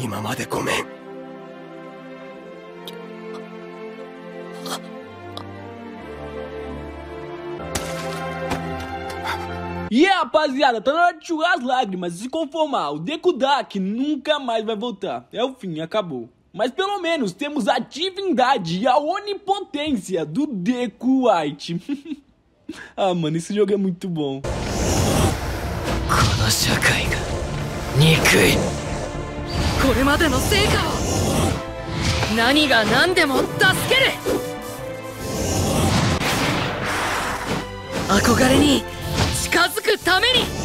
今までごめん E yeah, rapaziada, tá na hora de churar as lágrimas e se conformar. O Deku Dark nunca mais vai voltar. É o fim, acabou. Mas pelo menos temos a divindade e a onipotência do Deku White. ah, mano, esse jogo é muito bom. この社会が憎いこ れまでの成果を。何が何でも助ける。憧れに近づくために。